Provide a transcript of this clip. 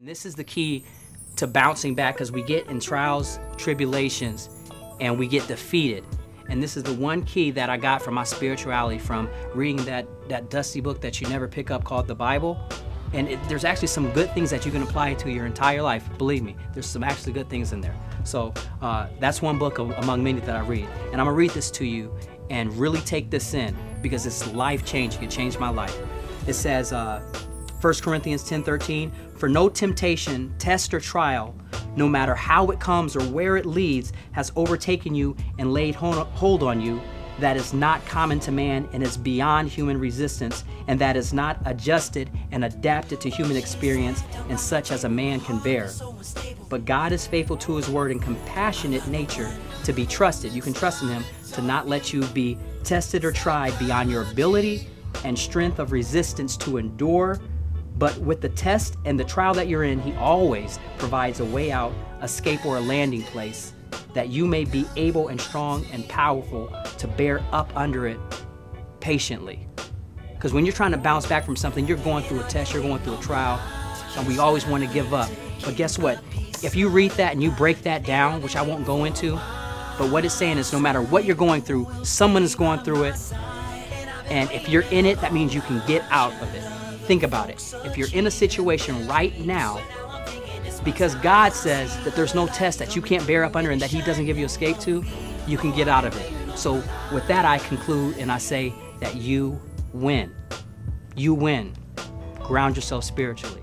This is the key to bouncing back because we get in trials, tribulations, and we get defeated. And this is the one key that I got from my spirituality from reading that, that dusty book that you never pick up called the Bible. And it, there's actually some good things that you can apply to your entire life. Believe me, there's some actually good things in there. So uh, that's one book among many that I read. And I'm gonna read this to you and really take this in because it's life changing. It changed my life. It says, uh, 1 Corinthians 10:13, "For no temptation, test or trial, no matter how it comes or where it leads, has overtaken you and laid hold on you that is not common to man and is beyond human resistance, and that is not adjusted and adapted to human experience and such as a man can bear. But God is faithful to his word and compassionate nature to be trusted. You can trust in him to not let you be tested or tried beyond your ability and strength of resistance to endure but with the test and the trial that you're in, He always provides a way out, escape, or a landing place that you may be able and strong and powerful to bear up under it patiently. Because when you're trying to bounce back from something, you're going through a test, you're going through a trial, and we always want to give up. But guess what? If you read that and you break that down, which I won't go into, but what it's saying is no matter what you're going through, someone is going through it. And if you're in it, that means you can get out of it. Think about it. If you're in a situation right now, because God says that there's no test that you can't bear up under and that He doesn't give you escape to, you can get out of it. So, with that, I conclude and I say that you win. You win. Ground yourself spiritually.